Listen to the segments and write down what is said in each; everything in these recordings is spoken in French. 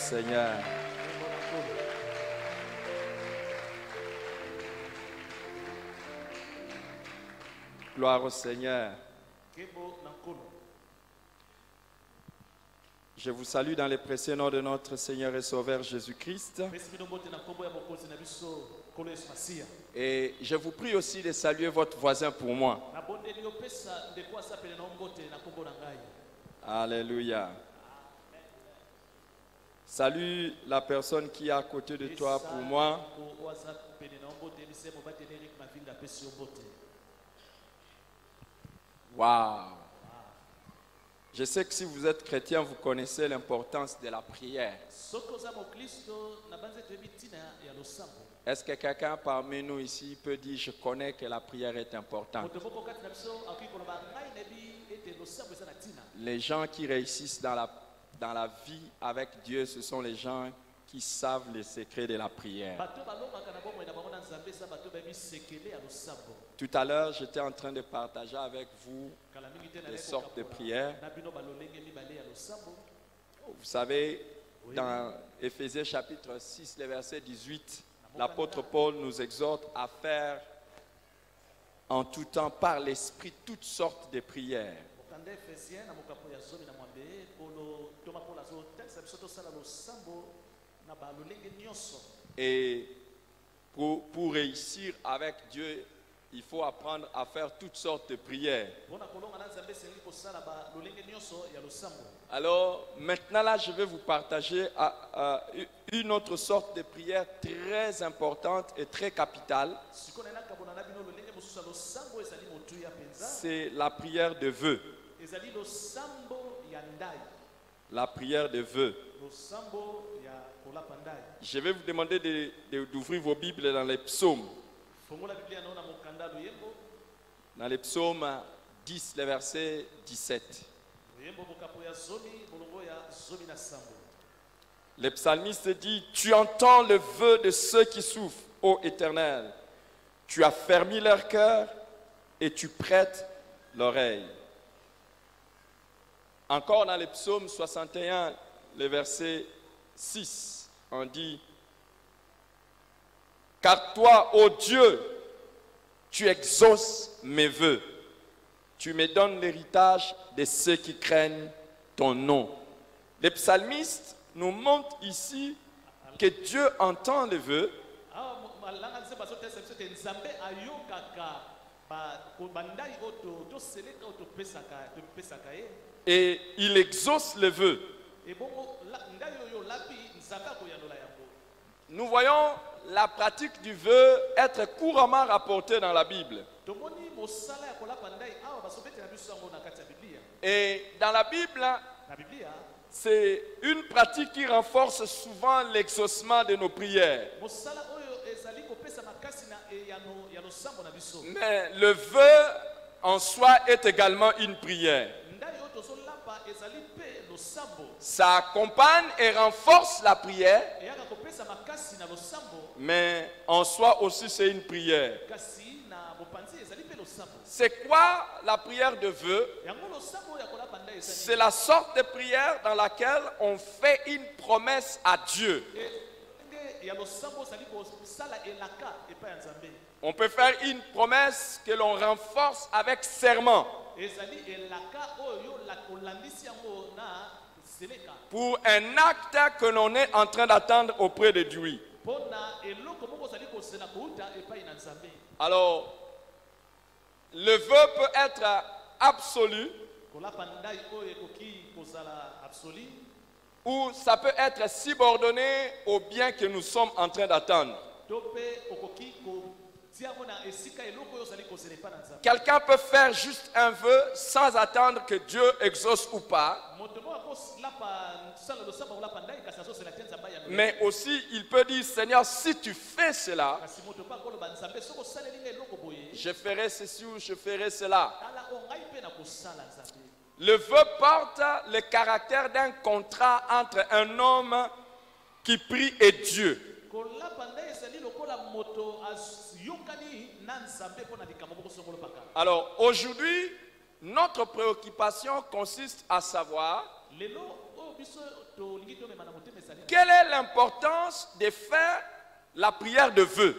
Seigneur. Gloire au Seigneur. Je vous salue dans les précieux noms de notre Seigneur et Sauveur Jésus-Christ. Et je vous prie aussi de saluer votre voisin pour moi. nabondeli yopesa ndeko asapele na yo mbote na nkombo na ngai Alléluia. Salue la personne qui est à côté de toi pour moi. Waouh. Je sais que si vous êtes chrétien, vous connaissez l'importance de la prière. Est-ce que quelqu'un parmi nous ici peut dire, je connais que la prière est importante? Les gens qui réussissent dans la, dans la vie avec Dieu, ce sont les gens qui savent les secrets de la prière. Tout à l'heure, j'étais en train de partager avec vous nali sortes de prières. losambo Vous savez, dans Éphésiens chapitre 6, le verset 18, l'apôtre Paul nous exhorte à faire en tout temps par l'Esprit toutes sortes de prières. Mokanda efesien na mokapo ya zomi na mwambe polo toma polo azotangisa biso tosala losambo na balolenge nyonso Et pour, pour réussir avec Dieu, il faut apprendre à faire toutes sortes de prières. Alors maintenant là, je vais vous partager à- à une autre sorte de prière très importante et très capitale. C'est la prière de vœux. La prière de vœux. Je vais vous demander de- de- d'ouvrir vos Bibles dans les psaumes. Dans les psaumes 10, le verset 17. loyembo mokapo ya zomi molongo ya zomi na sambo Le psalmiste dit, Tu entends le vœu de ceux qui souffrent, ô Éternel. Tu as fermi leur cœur et tu prêtes l'oreille. Encore dans le psaume 61, le verset 6, on dit, Car toi, ô Dieu, tu exauces mes vœux. Tu me donnes l'héritage de ceux qui craignent ton nom. Le psalmiste nous montre ici que Dieu entend les vœux et il exauce les vœux. Nous voyons la pratique du vœu être couramment rapportée dans la Bible. Et dans la Bible, na biblia c'est une pratique qui renforce souvent l'exaucement de nos prières. biso Mais le vœu en soi est également une prière. ndai oyo tozolapa ezali mpe losambo Ça accompagne et renforce la prière, mais en soi aussi c'est une prière. C'est quoi la prière de vœu C'est la sorte de prière dans laquelle on fait une promesse à Dieu. On peut faire une promesse que l'on renforce avec serment pour un acte que l'on est en train d'attendre auprès de Dieu. Alors, le vœu peut être absolu ou ça peut être subordonné au bien que nous sommes en train d'attendre. Quelqu'un peut faire juste un vœu sans attendre que Dieu exauce ou pas, mais aussi il peut dire Seigneur, si tu fais cela, je ferai ceci ou je ferai cela. nzambe Le vœu porte le caractère d'un contrat entre un homme qui prie et Dieu. Alors aujourd'hui, notre préoccupation consiste à savoir na Quelle est l'importance de faire la prière de vœux.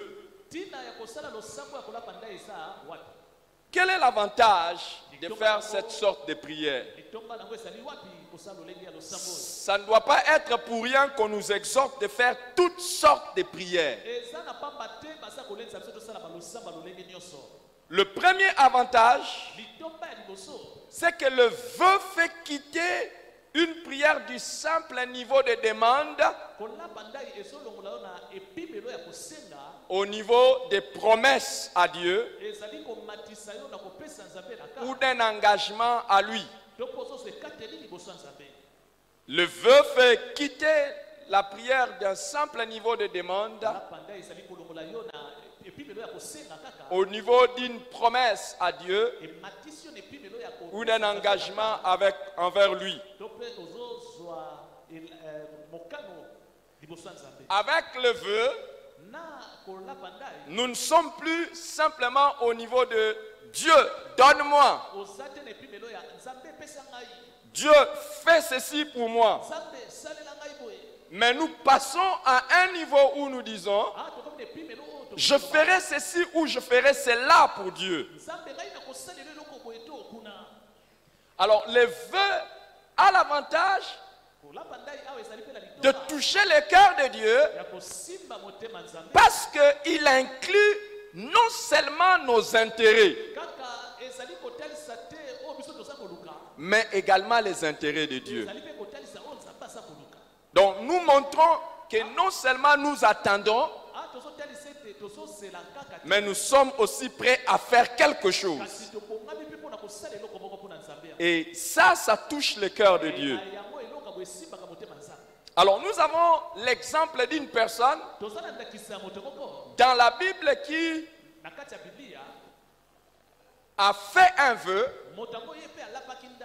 Quel est l'avantage de faire cette sorte de prière? Ça ne doit pas être pour rien qu'on nous exhorte de faire toutes sortes de prières. Le premier avantage, c'est que le vœu fait quitter une prière du simple niveau de demande kosenga au niveau des promesses à Dieu ou d'un engagement à lui. Le vœu fait quitter la prière d'un simple niveau de demande au niveau d'une promesse à Dieu ou d'un engagement avec, envers lui. nzambe Avec le vœu, nous ne sommes plus simplement au niveau de Dieu, donne-moi. Dieu, fais ceci pour moi. Mais nous passons à un niveau où nous disons, ah tokomi je ferai ceci ou je ferai cela pour Dieu. Alors, le vœu a l'avantage de toucher le cœur de Dieu parce qu'il inclut non seulement nos intérêts, mais également les intérêts de Dieu. Donc, nous montrons que non seulement nous attendons, ah mais nous sommes aussi prêts à faire quelque chose. Et ça, ça touche le cœur de Dieu. Alors, nous avons l'exemple d'une personne dans la Bible qui a fait un vœu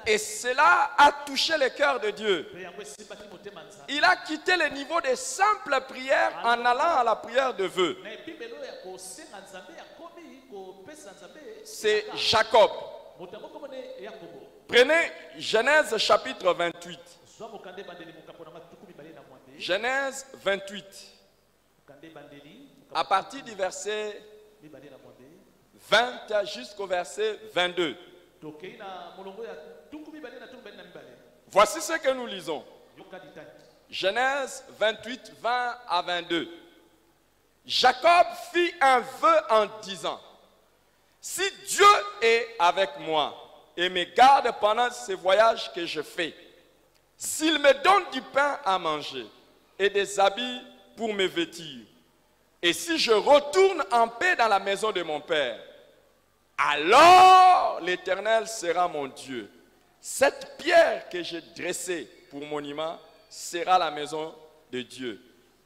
et cela a touché le cœur de Dieu. Il a quitté le niveau de simple prière en allant à la prière de vœu. C'est. Jacob. Prenez Genèse chapitre 28. Genèse 28. mokanda ebandeli À partir du verset mibale na mwambe 20 jusqu'au verset 22. tokei na molongo ya tuku mibale na tuku mibale na mibale Voici ce que nous lisons. Genèse 28, 20 à 22. Jacob fit un vœu en disant, Si Dieu est avec moi et me garde pendant ce voyage que je fais, s'il me donne du pain à manger et des habits pour me vêtir, et si je retourne en paix dans la maison de mon Père, alors l'Éternel sera mon Dieu. Cette pierre que j'ai dressée pour monument sera la maison de Dieu.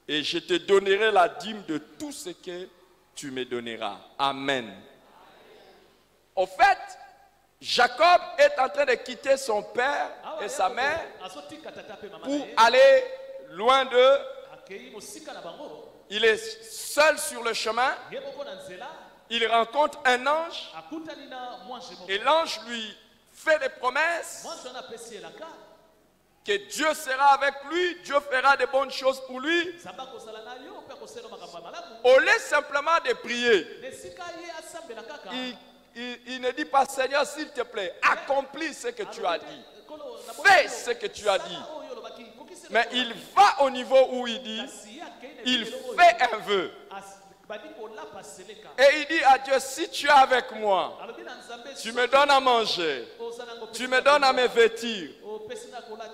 Et je te donnerai la dîme de tout ce que tu me donneras. Amen. Au fait, Jacob est en train de quitter son père Awa et sa mère na pour aller loin d'eux. Il est seul sur le chemin. Il rencontre un ange et l'ange lui fait des promesses que Dieu sera avec lui, Dieu fera de bonnes choses pour lui. Au lieu simplement de prier, il, il- il ne dit pas Seigneur, s'il te plaît, accomplis ce que tu as dit. "Nkolo, naboyi Fais ce que tu as dit." Mais il va au niveau où il dit, il fait un vœu. Et il dit à Dieu, si tu es avec moi, tu me donnes à manger, tu me donnes à me vêtir,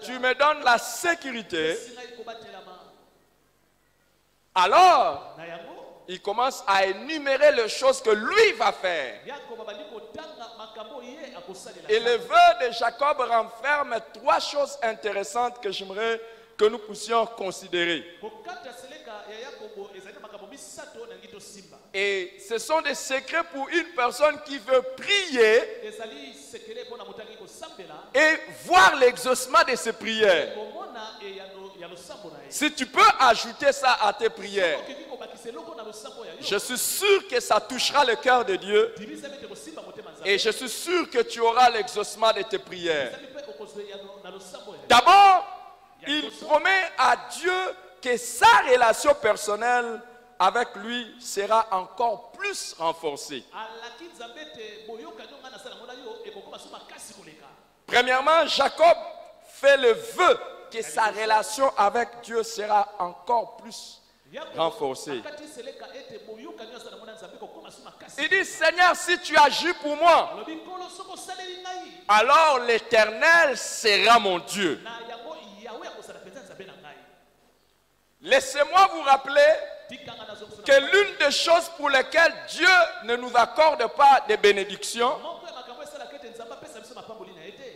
tu me donnes la sécurité, alors il commence à énumérer les choses que lui va faire. Et le vœu de Jacob renferme trois choses intéressantes que j'aimerais que nous puissions considérer. Et ce sont des secrets pour une personne qui veut prier et voir l'exaucement de ses prières. ye. Si tu peux ajouter ça à tes prières, je suis sûr que ça touchera le cœur de Dieu. et je suis sûr que tu auras l'exaucement de tes prières. D'abord, il promet à Dieu que sa relation personnelle avec lui sera encore plus renforcée. Premièrement, Jacob fait le vœu que sa relation avec Dieu sera encore plus renforcée. Il dit, Seigneur, si tu agis pour moi, alors l'Éternel sera mon Dieu. na yango yawe akosala mpenza nzambe na ngai Laissez-moi vous rappeler que l'une des choses pour lesquelles Dieu ne nous accorde pas de bénédictions,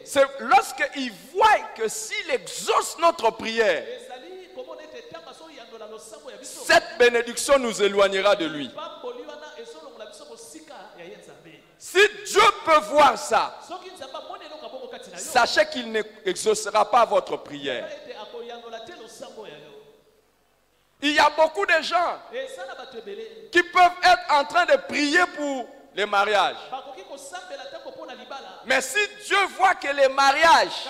c'est lorsqu'il voit que s'il exauce notre prière, cette bénédiction nous éloignera de lui. Si Dieu peut voir ça, sachez qu'il n'exaucera pas votre prière. ete akoyandola te losambo ya yo Il y a beaucoup de gens qui peuvent être en train de prier pour na libala Mais si Dieu voit que les mariages,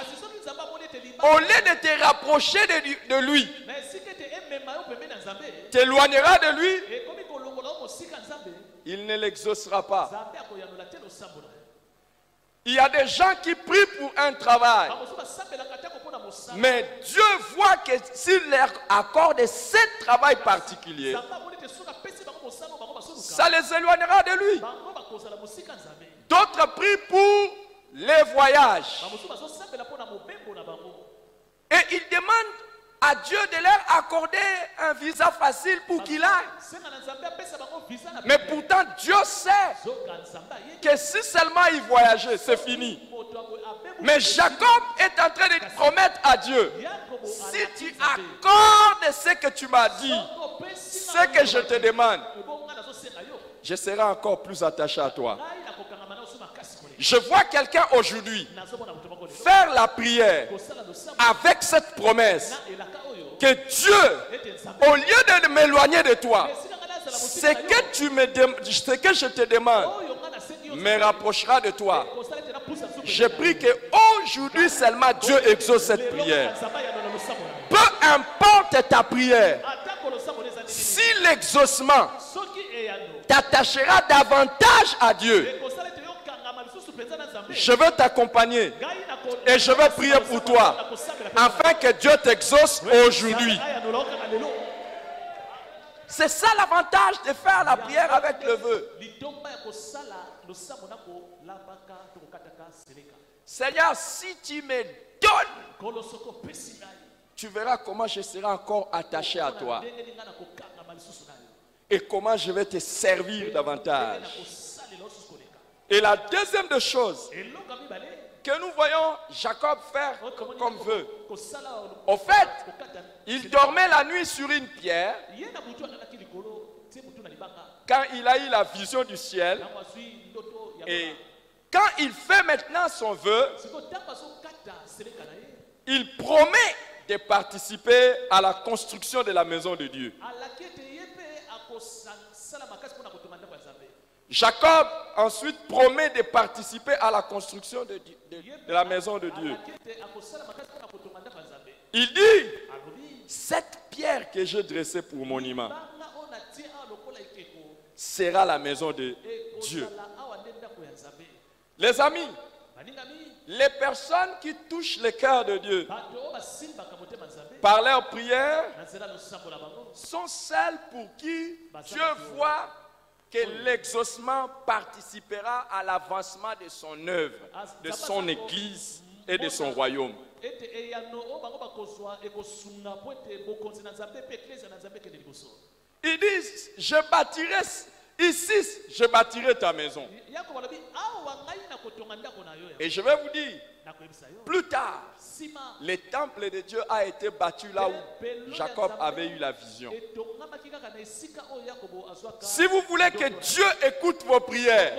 au lieu de te rapprocher de lui- t'éloignera de lui, il ne l'exaucera pas. nzambe akoyandola te losambo na yo Il y a des gens qui prient pour un travail. Mais Dieu voit que s'il leur accorde ce travail particulier, ça les éloignera de lui. D'autres prient pour les voyages. Et ils demandent à Dieu de leur accorder un visa facile pour qu'il aille. Mais pourtant, Dieu sait que si seulement ils voyageaient, c'est fini. Mais Jacob est en train de promettre à Dieu, si tu accordes ce que tu m'as dit, ce que je te demande, je serai encore plus attaché à toi. ngai nakokangama na yo so makasi koleka Je vois quelqu'un aujourd'hui faire la prière avec cette promesse. que Dieu, au lieu de m'éloigner de toi, ce que, tu me ce que je te demande yo me rapprochera de toi. Je prie qu'aujourd'hui seulement Dieu exauce cette prière. Peu importe ta prière, si l'exaucement t'attachera davantage à Dieu, ekosala ete yokangama lisusu mpenza na nzambe je veux t'accompagner et je vais prier pour toi afin que Dieu t'exauce aujourd'hui. C'est ça l'avantage de faire la prière avec le vœu. Seigneur, si tu me donnes, tu verras comment je serai encore attaché à toi et comment je vais te servir davantage. Et la deuxième des choses que nous voyons Jacob faire comme kosala Au fait, il dormait la nuit sur une pierre. Quand il a eu la vision du ciel. Et quand il fait maintenant son vœu, il promet de participer à la construction de la maison de Dieu. Jacob ensuite promet de participer à la construction de, la maison de Dieu. Il dit, cette pierre que j'ai dressée pour monument sera la maison de Dieu. Les amis, les personnes qui touchent le cœur de Dieu par leur prière sont celles pour qui Dieu voit que l'exaucement participera à l'avancement de son œuvre, de son église et de son royaume. Ils disent, je bâtirai ici, je bâtirai ta maison. yo ya- Et je vais vous dire, plus tard, le temple de Dieu a été bâtu là où Jacob avait eu la vision. Si vous voulez que Dieu écoute vos prières,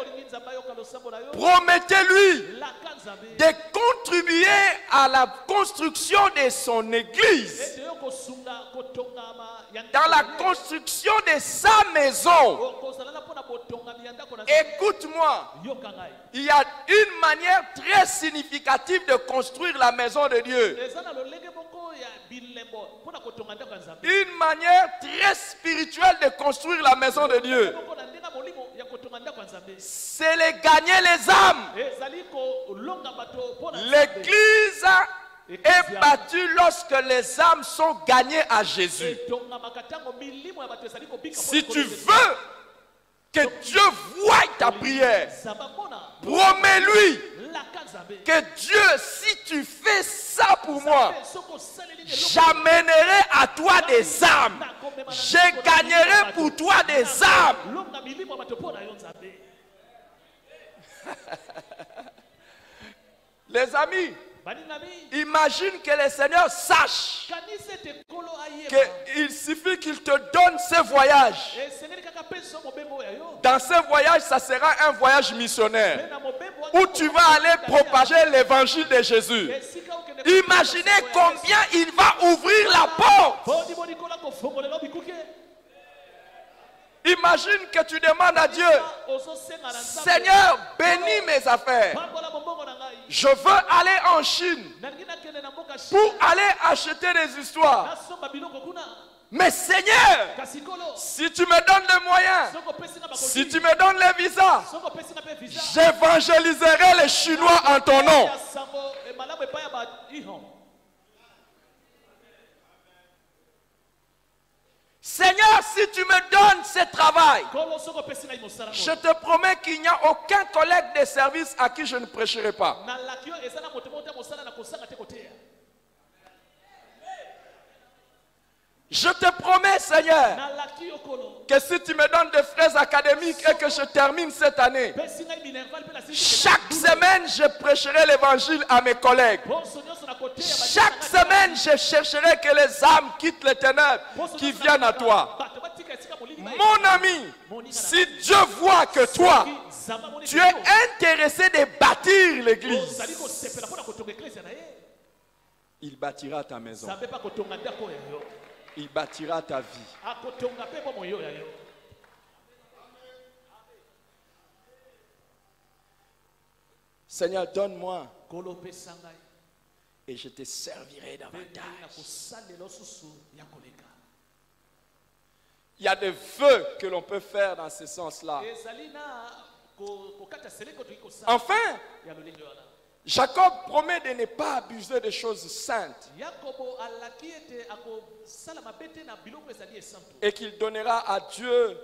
promettez-lui de contribuer à la construction de son église, dans la construction de sa maison. Écoute-moi, il y a une manière très significative de construire la maison de Dieu. Une manière très spirituelle de construire la maison de Dieu, c'est les gagner les âmes. L'église est battue lorsque les âmes sont gagnées à Jésus. Si tu veux que Dieu voie ta prière, promets-lui que Dieu, si tu fais ça pour moi, j'amènerai à toi des âmes. Je gagnerai pour toi des âmes. Les amis, imagine que le Seigneur sache qu'il suffit qu'il te donne ce voyage. yo Dans ce voyage, ça sera un voyage missionnaire où tu vas aller propager l'évangile de Jésus. okende Imaginez combien il va ouvrir la porte. Imagine que tu demandes à Dieu, Seigneur, bénis mes affaires. Je veux aller en Chine pour aller acheter des histoires. Mais Seigneur, si tu me donnes les moyens, si tu me donnes les visas, j'évangéliserai les Chinois en ton nom. ya sango eh, malamu epai ya baihon Seigneur, si tu me donnes ce travail, je te promets qu'il n'y a aucun collègue de service à qui je ne prêcherai pas. nalaki oyo eza na moto moko te mosala na kosanga te koteya Je te promets, Seigneur, que si tu me donnes des fraises académiques et que je termine cette année, mpe nasili chaque semaine, je prêcherai l'évangile à mes collègues. Chaque semaine, je chercherai que les âmes quittent les ténèbres, qui viennent à toi. Mon ami, si Dieu voit que toi, tu es intéressé de bâtir l'église, il bâtira ta maison. Il bâtira ta vie. Seigneur, donne-moi et je te servirai davantage. Il y a des vœux que l'on peut faire dans ce sens-là. Enfin, Jacob promet de ne pas abuser des choses saintes et qu'il donnera à Dieu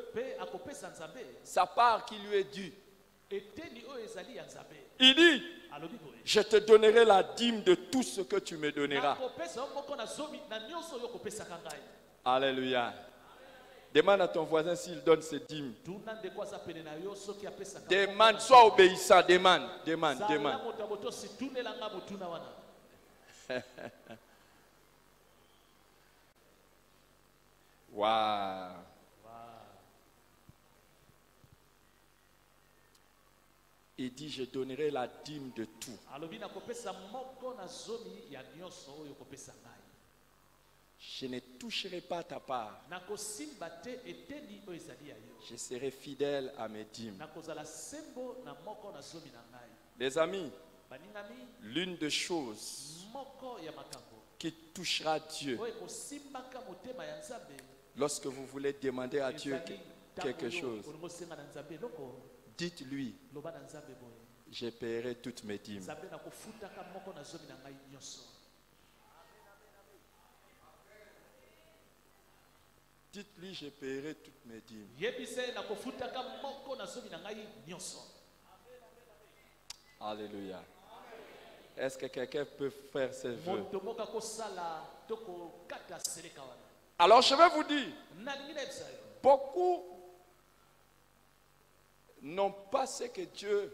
sa part qui lui est due. Il dit, je te donnerai la dîme de tout ce que tu me donneras. Alléluia. Demande à ton voisin s'il donne ses dîmes. Demande, sois obéissant. Demande, demande, demande. Waouh. Il dit, je donnerai la dîme de tout. Je ne toucherai pas ta part. Je serai fidèle à mes dîmes. Les amis, l'une des choses qui touchera Dieu lorsque vous voulez demander à Dieu quelque chose, dites-lui, je paierai toutes mes dîmes. nzambe nakofutaka moko na zomi na ngai nyonso Dites-lui, je paierai toutes mes dîmes. Alléluia. Est-ce que quelqu'un peut faire ses vœux? Alors je vais vous dire, beaucoup n'ont pas ce que Dieu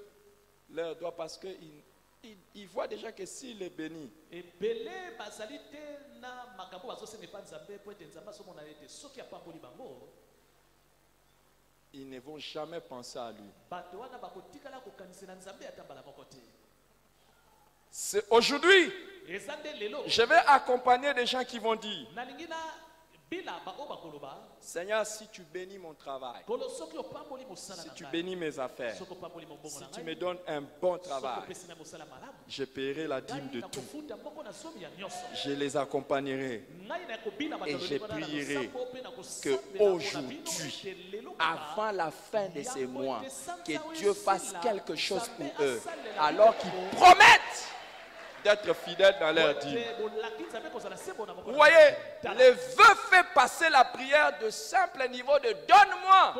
leur doit parce qu'ils ils, ils voient déjà que s'il est béni, ils ne vont jamais penser à lui. C'est aujourd'hui, je vais accompagner des gens qui vont dire, Seigneur, si tu bénis mon travail, si tu bénis mes affaires, si tu me donnes un bon travail, je paierai la dîme de tout. Je les accompagnerai Et je prierai que aujourd'hui, avant la fin de ces mois, que Dieu fasse quelque chose pour eux, alors qu'ils promettent d'être fidèles dans leur moko Vous voyez, Nzambe. Tala. le vœu fait passer la prière de simple niveau de donne-moi.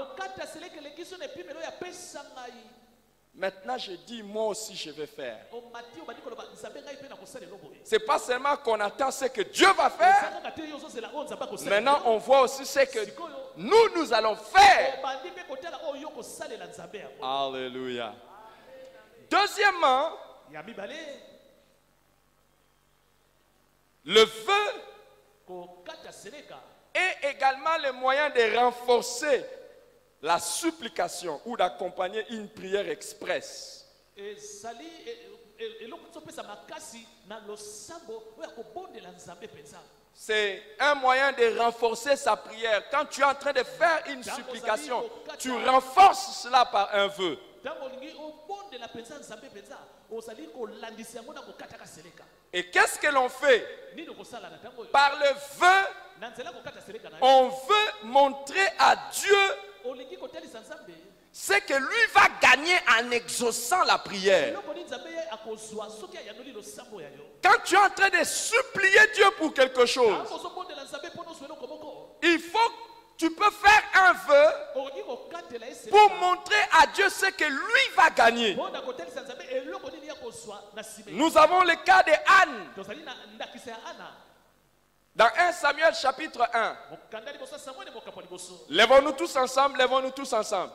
Maintenant, je dis, moi aussi, je vais faire. C'est pas seulement qu'on attend ce que Dieu va faire. Maintenant, on voit aussi ce que nous, nous allons faire. obandi mpe kotala oyo yo kosalela nzambe yango Alléluia. Deuxièmement, ya mibale le seleka est également le moyen de renforcer la supplication ou d'accompagner une prière express. e- e- mpenza C'est un moyen de renforcer sa prière. Quand tu es en train de faire une supplication, tu renforces cela par un vœu. Et qu'est-ce que l'on fait Par le vœu, on veut montrer à Dieu ce que lui va gagner en exaucant la prière. Quand tu es en train de supplier Dieu pour quelque chose, il faut, tu peux faire un vœu pour montrer à Dieu ce que lui va gagner. Nous avons le cas de Anne dans 1 Samuel chapitre 1. mokanda liboso ya samuele mokapo ya liboso Lèvons-nous tous ensemble, lèvons-nous tous ensemble.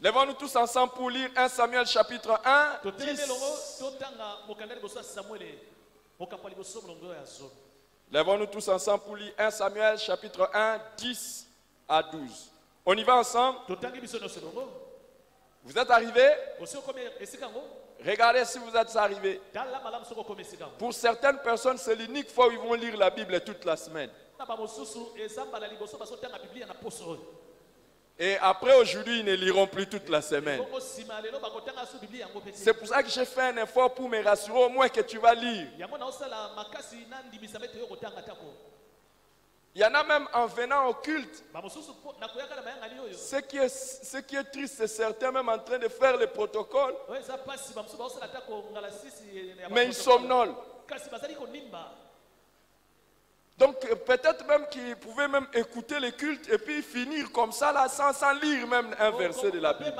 Lèvons-nous tous ensemble pour lire 1 Samuel chapitre 1. totelemi 10. elongo totanga mokanda liboso ya samuele mokapo ya liboso molongo ya zomi Lèvons-nous tous ensemble pour lire 1 Samuel chapitre 1, 10 à 12. On y va ensemble. Vous êtes arrivés? Regardez si vous êtes arrivés. Pour certaines personnes, c'est l'unique fois où ils vont lire la Bible toute la semaine. Et après aujourd'hui, ils ne liront plus toute la semaine. C'est pour ça que j'ai fait un effort pour me rassurer au moins que tu vas lire. Il y en a même en venant au culte. Ce qui est, ce qui est triste, c'est certains même en train de faire le protocole, mais ils somnolent. Donc euh, peut-être même qu'ils pouvaient même écouter le culte et puis finir comme ça là sans, sans lire même un verset de la Bible.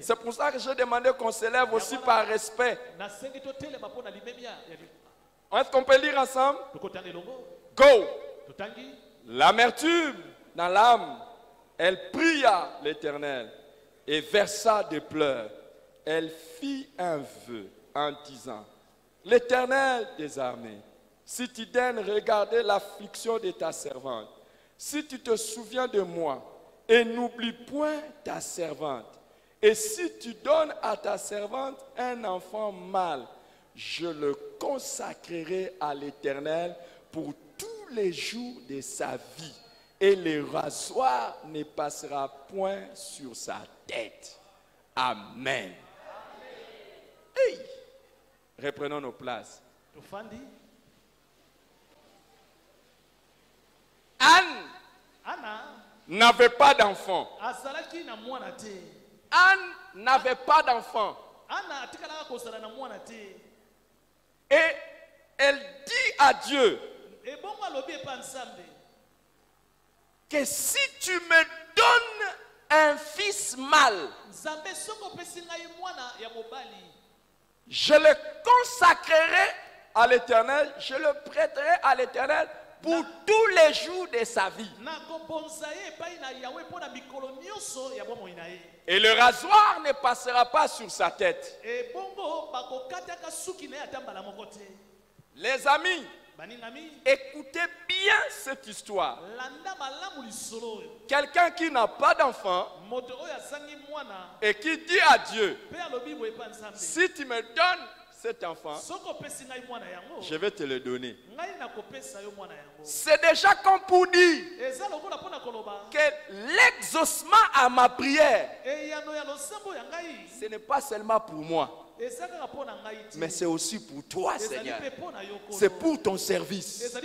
C'est pour ça que j'ai demandé qu'on se lève aussi par respect. Est-ce qu'on peut lire ensemble? Go! L'amertume dans l'âme, elle pria l'Éternel et versa des pleurs. Elle fit un vœu en disant, L'Éternel des armées, si tu daignes regarder l'affliction de ta servante, si tu te souviens de moi et n'oublie point ta servante, et si tu donnes à ta servante un enfant mâle, je le consacrerai à l'Éternel pour tous les jours de sa vie, et le rasoir ne passera point sur sa tête. Amen. Hey! Reprenons nos places. Anne n'avait pas d'enfant. Anne n'avait pas d'enfant. Et elle dit à Dieu que si tu me donnes un fils mâle, je le consacrerai à l'Éternel, je le prêterai à l'Éternel pour tous les jours de sa vie. Et le rasoir ne passera pas sur sa tête. te Les amis, écoutez bien cette histoire. Quelqu'un qui n'a pas d'enfant et qui dit à Dieu, si tu me donnes cet enfant, je vais te le donner. C'est déjà comme pour dire que l'exaucement à ma prière, ngai. ce n'est pas seulement pour moi, mais c'est aussi pour toi, Seigneur. C'est pour ton service.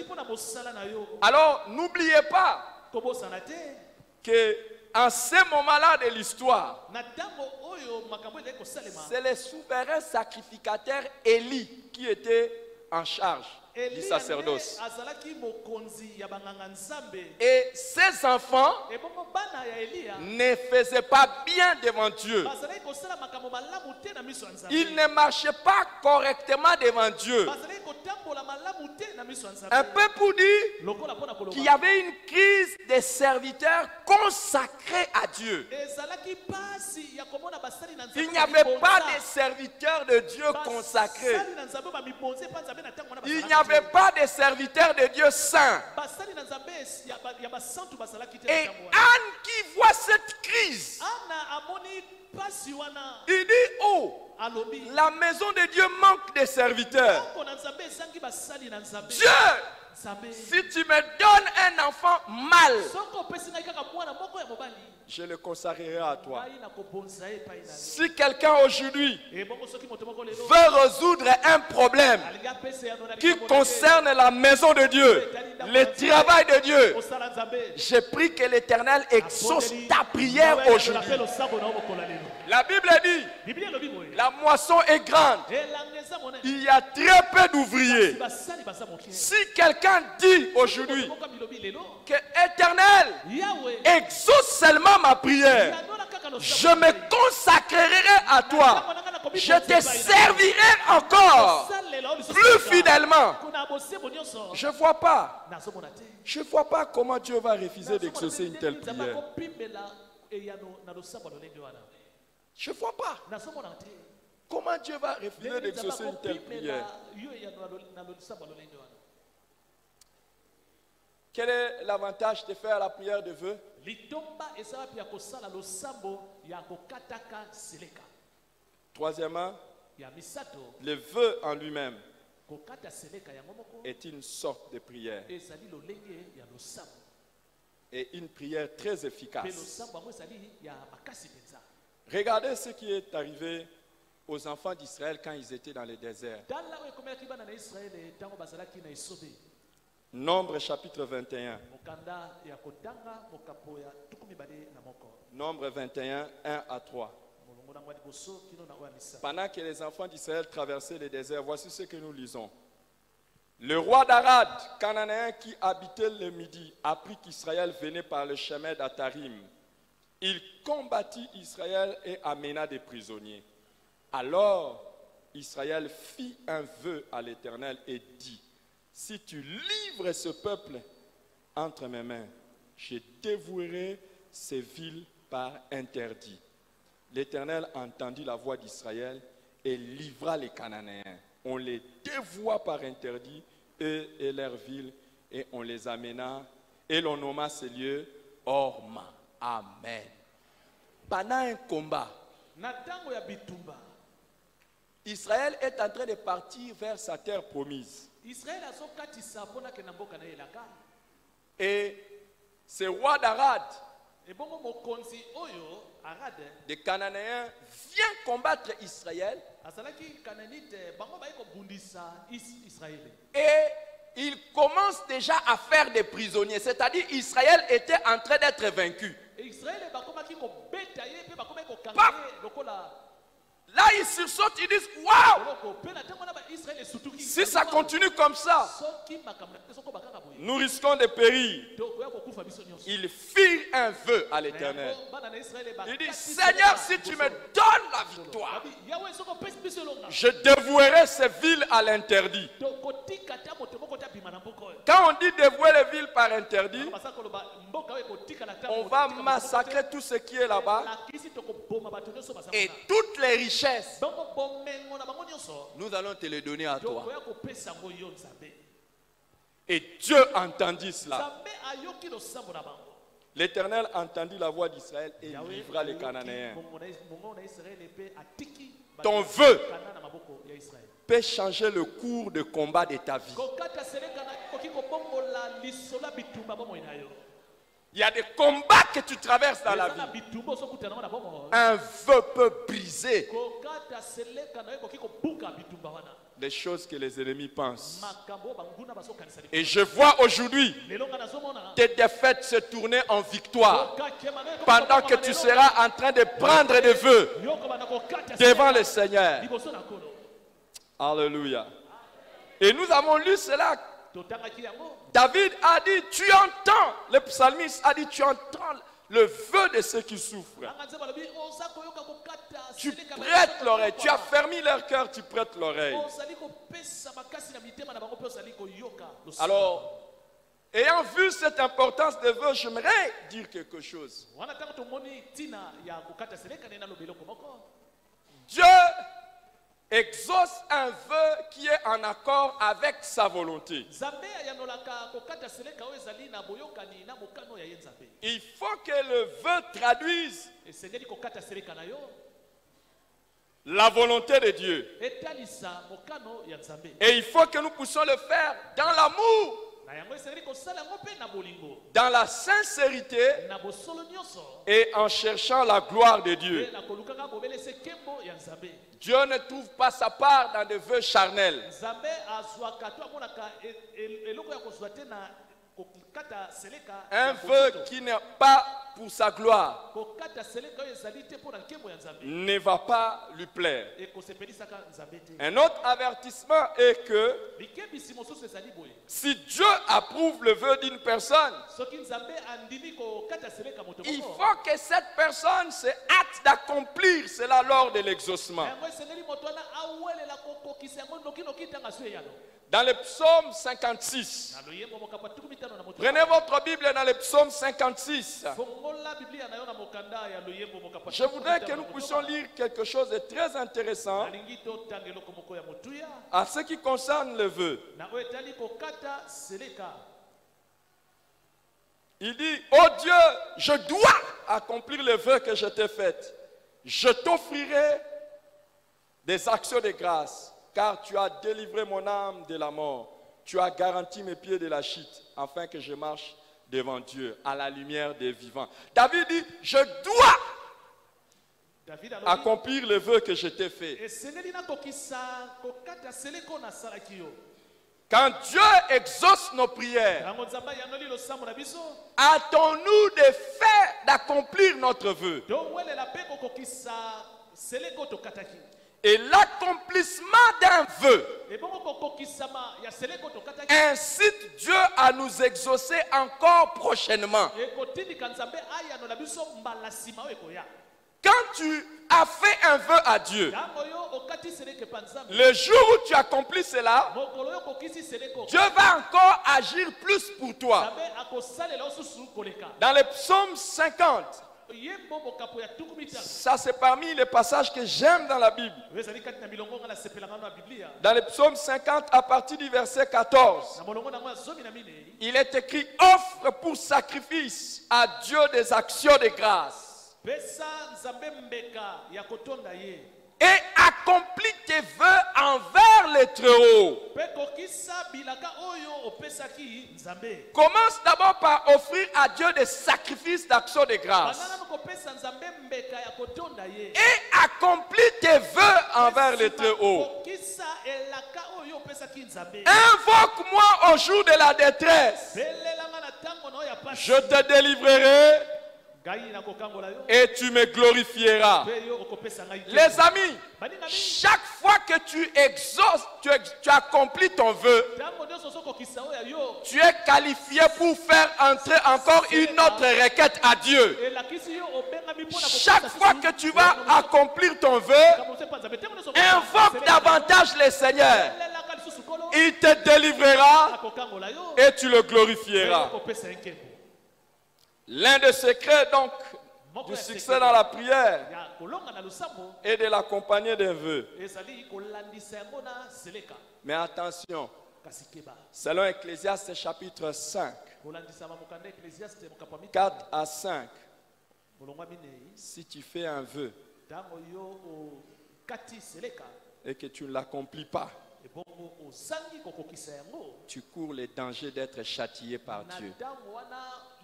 Alors, n'oubliez pas que en ce moment-là de l'histoire, c'est le souverain sacrificateur Élie qui était en charge du sacerdoce. Et ses enfants ne faisaient pas bien devant Dieu. Ils ne marchaient pas correctement devant Dieu. Un peu pour dire qu'il y avait une crise des serviteurs consacrés à Dieu. Il n'y avait pas de serviteurs de Dieu consacrés. Il n'y avait pas de serviteurs de Dieu saints. Et Anne qui voit cette crise, il dit, oh, la maison de Dieu manque de serviteurs. Dieu, si tu me donnes un enfant mâle, je le consacrerai à toi. Si quelqu'un aujourd'hui veut résoudre un problème qui concerne la maison de Dieu, le travail de Dieu, je prie que l'Éternel exauce ta prière aujourd'hui. La Bible dit, la moisson est grande. Il y a très peu d'ouvriers. Si quelqu'un dit aujourd'hui que Éternel, yawe exauce seulement ma prière, je me consacrerai à toi. Je te servirai encore plus fidèlement. Je ne vois pas. Je ne vois pas comment Dieu va refuser d'exaucer une telle prière. Je ne vois pas. Comment Dieu va refuser d'exaucer une telle prière. Quel est l'avantage de faire la prière de vœux? Litomba eza wapi ya kosala losambo ya kokataka seleka Troisièmement, ya misato le vœu en lui-même kokata seleka yango moko est une sorte de prière. ezali lolenge ya losambo. Et une prière très mpe efficace. losambo yango ezali ya makasi mpenza. Regardez ce qui est arrivé aux enfants d'Israël quand ils étaient dans le désert. tala oyo ekomelaki bana na israele ntango bazalaki na esobe Nombre chapitre 21. mokanda ya kotanga mokambo ya tuku mibale na moko Nombre 21, 1 à 3. molongo nango ya liboso kino na oyo ya misato Pendant que les enfants d'Israël traversaient le désert, voici ce que nous lisons. Le roi d'Arad, cananéen qui habitait le Midi, apprit qu'Israël venait par le chemin d'Atarim. Il combattit Israël et amena des prisonniers. Alors Israël fit un vœu à l'Éternel et dit, si tu livres ce peuple entre mes mains, je dévouerai ces villes par interdit. L'Éternel entendit la voix d'Israël et livra les Cananéens. On les dévoua par interdit, eux et leurs villes, et on les amena, et l'on nomma ces lieux Orma. Amen. Pendant un combat, Israël est en train de partir vers sa terre promise. Et ce roi d'Arad, oyo arade des Cananéens, vient combattre Israël. Is- israele et il commence déjà à faire des prisonniers. C'est-à-dire Israël était en train d'être vaincu. E Là, ils sursautent, ils disent Waouh Si ça continue comme ça, nous risquons de périr. Ils firent un vœu à l'éternel. Il dit Seigneur, si tu me donnes la victoire, je dévouerai ces villes à l'interdit. Quand on dit dévouer les villes par interdit, on va massacrer tout ce qui est là-bas et toutes les richesses. Nous allons te les donner à toi. Et Dieu entendit cela. L'Éternel entendit la voix d'Israël et livra les Cananéens. ton vœu peut changer le cours de combat de ta vie. Il y a des combats que tu traverses dans la vie. bomoi Un vœu peut briser les choses que les ennemis pensent. Et je vois aujourd'hui nazomona tes défaites se tourner en victoire pendant que tu seras en train de prendre des vœux devant le Seigneur. Alléluia. Et nous avons lu cela. David a dit, tu entends, le psalmiste a dit, tu entends le vœu de ceux qui souffrent. Tu prêtes l'oreille, tu as fermé leur cœur, tu prêtes l'oreille. Alors, ayant vu cette importance des vœux, j'aimerais dire quelque chose. Dieu exauce un vœu qui est en accord avec sa volonté. Il faut que le vœu traduise la volonté de Dieu. Et il faut que nous puissions le faire dans l'amour, dans la sincérité et en cherchant la gloire de Dieu. Dieu ne trouve pas sa part dans des vœux charnels. Un bosoto. qui n'est pas pour sa gloire ne va pas lui plaire. Un autre avertissement est que si Dieu approuve le vœu d'une personne, il faut que cette personne se hâte d'accomplir cela lors de l'exaucement. Dans le psaume 56, na loyembo mokambo ya tuku mitano na moto prenez votre Bible dans le psaume 56. fongola biblia na yo na mokanda ya loyembo mokambo ya Je voudrais que nous puissions lire quelque chose de très intéressant en ce qui concerne le vœu. Il dit, oh Dieu, je dois accomplir le vœu que je t'ai fait. Je t'offrirai des actions de grâce, car tu as délivré mon âme de la mort. Tu as garanti mes pieds de la chute, afin que je marche devant Dieu à la lumière des vivants. David dit, je dois david accomplir le vœu que je t'ai fait. Quand Dieu exauce nos prières, hâtons-nous de faire, d'accomplir notre vœu. Et l'accomplissement d'un vœu. Incite Dieu à nous exaucer encore prochainement. Quand tu as fait un vœu à Dieu, le jour où tu accomplis cela, Dieu va encore agir plus pour toi. Dans le psaume 50, ça c'est parmi les passages que j'aime dans la Bible. Dans le psaume 50, à partir du verset 14, na molongo nango ya zomi na minei il est écrit Offre pour sacrifice à Dieu des actions de grâce et accomplis tes vœux envers le Très-Haut. Commence d'abord par offrir à Dieu des sacrifices d'action de grâce. Et accomplis tes vœux envers le Très-Haut. Invoque-moi au jour de la détresse. Je te délivrerai et tu me glorifieras. Les amis, chaque fois que tu exauces, tu, tu accomplis ton vœu, tu es qualifié pour faire entrer encore une autre requête à Dieu. Chaque fois que tu vas accomplir ton vœu, invoque davantage le Seigneur. Il te délivrera et tu le glorifieras. L'un des secrets donc du succès dans la prière est de l'accompagner d'un vœu. Mais attention, selon Ecclésiaste chapitre 5, kolandisama mokanda ecclésiaste mokambo ya 4 mitano à 5, molongwa minei si tu fais un vœu, et que tu ne l'accomplis pas, yango tu cours les dangers d'être châtié par Dieu.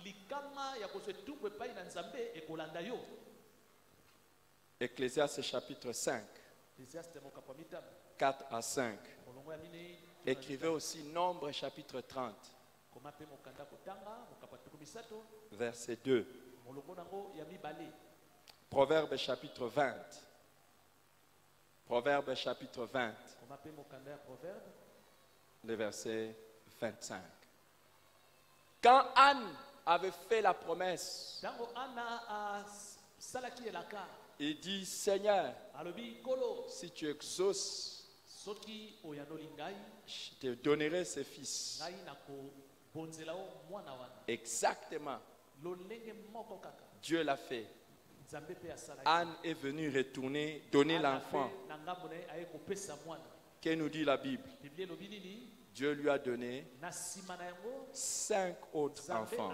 Likama ya kozwa etumbu epai na nzambe ekolanda yo. Ecclésiaste chapitre 5, ecclésiaste mokambo ya mitano 4 à 5. molongo ya minei Écrivez aussi Nombre chapitre 30, koma mpe mokanda kotanga mokambo ya tuku misato? Verset 2. molongo nango ya mibale. Proverbe chapitre 20. Proverbe chapitre 20, koma mpe mokanda ya proverbe? Le verset 25. Quand Anne avait fait la promesse, il dit, Seigneur, si tu exauces, je te donnerai ce fils. Exactement, Dieu l'a fait. Anne est venue retourner, donner l'enfant. Que nous dit la Bible? Dieu lui a donné cinq autres enfants.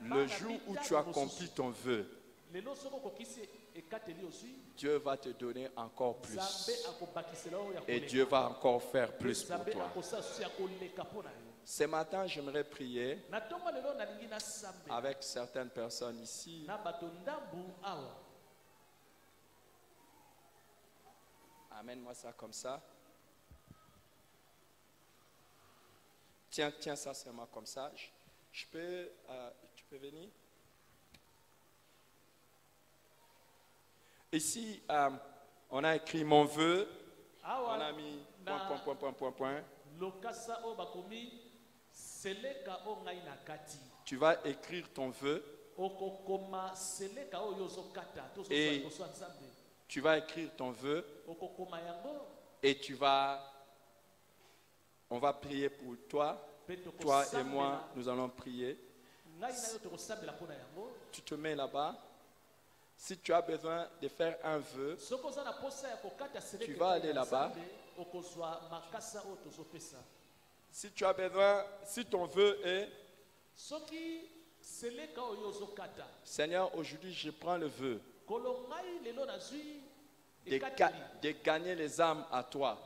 Le jour où tu accomplis ton vœu, Dieu va te donner encore plus. Et. Dieu va encore faire plus pour toi. Ce matin, j'aimerais prier avec certaines personnes ici. Amène-moi ça comme ça. Tiens, tiens ça seulement comme ça. Je, je peux, euh, tu peux venir? Ici, euh, on a écrit mon vœu. On awa a mis point, point, point, point, point, point. Tu vas écrire ton vœu. Et- Tu vas écrire ton vœu et tu vas. On va prier pour toi. Toi et moi, nous allons prier. Tu te mets là-bas. Si tu as besoin de faire un vœu, Tu vas aller là-bas. Si tu as besoin, si ton vœu est, Seigneur, aujourd'hui je prends le vœu de, de gagner les âmes à toi.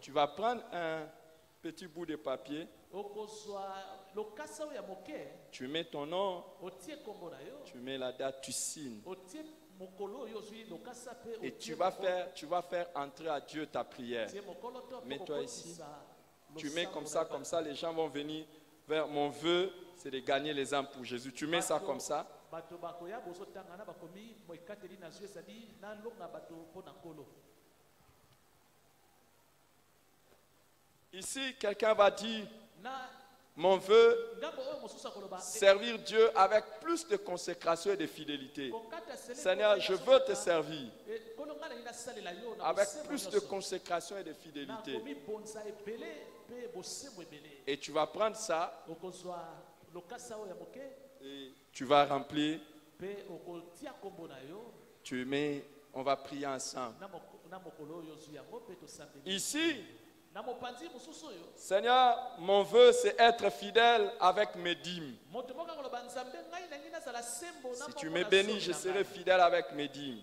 Tu vas prendre un petit bout de papier, tu mets ton nom, tu mets la date, tu signes. Et tu vas faire, tu vas faire entrer à Dieu ta prière. Mets-toi ici. Tu mets comme ça, comme ça, les gens vont venir vers mon vœu, c'est de gagner les âmes pour Jésus. Tu mets ça comme ça. Ici, quelqu'un va dire, mon vœu, servir Dieu avec plus de consécration et de fidélité. Seigneur, je veux te servir avec plus de consécration et de fidélité. Et tu vas prendre ça et tu vas remplir. Tu mets, on va prier ensemble. Ici, Seigneur, mon vœu, c'est être fidèle avec mes dîmes. Si tu me bénis, je serai fidèle avec mes dîmes.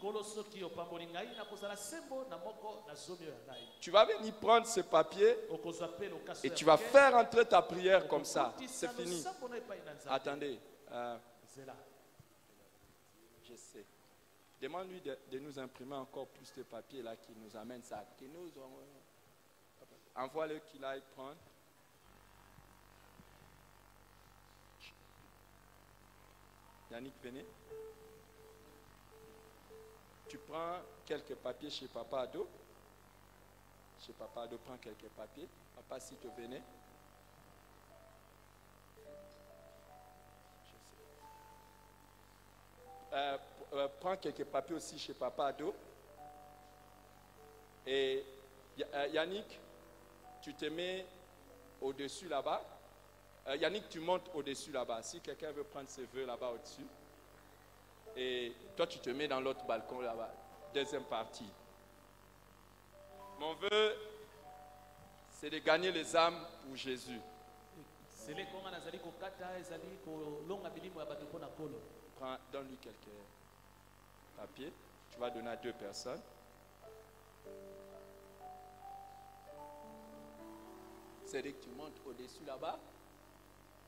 Tu vas venir prendre ce papier et tu vas faire entrer ta prière comme ça. C'est fini. Attendez, euh, je sais. Demande-lui de, de nous imprimer encore plus de papier là qui nous amène ça. Qui nous Envoie-le qu'il aille prendre. Yannick, venez. Tu prends quelques papiers chez Papa Ado. Chez Papa Ado, prends quelques papiers. Papa, si tu venais. Euh, euh, prends quelques papiers aussi chez Papa Ado. Et euh, Yannick, tu te mets au-dessus là-bas. Euh, Yannick, tu montes au-dessus là-bas. Si quelqu'un veut prendre ses vœux là-bas au-dessus. Et toi, tu te mets dans l'autre balcon là-bas. Deuxième partie. Mon vœu, c'est de gagner les âmes pour Jésus. Prends- Donne-lui quelques. papier. Tu vas donner à deux personnes. C'est-à-dire que tu montes au-dessus là-bas.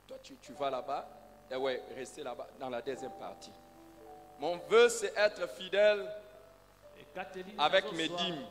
Toi, tu, tu vas là-bas. Et ouais, restez là-bas dans la deuxième partie. Mon vœu, c'est être fidèle Avec mes dîmes.